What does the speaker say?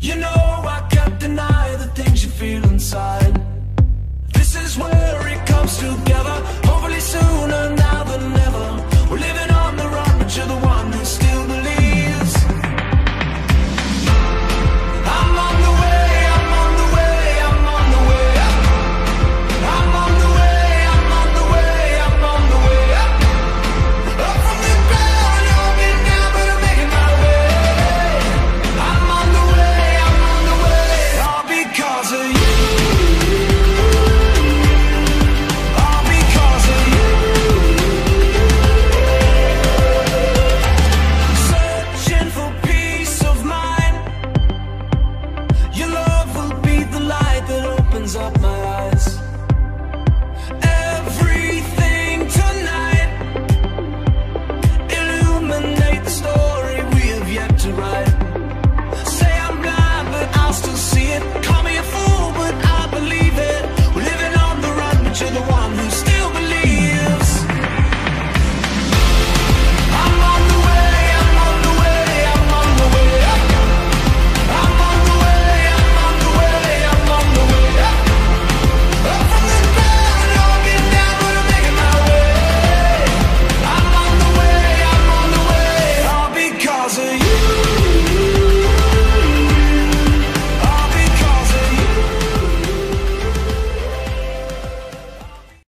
You know I can up my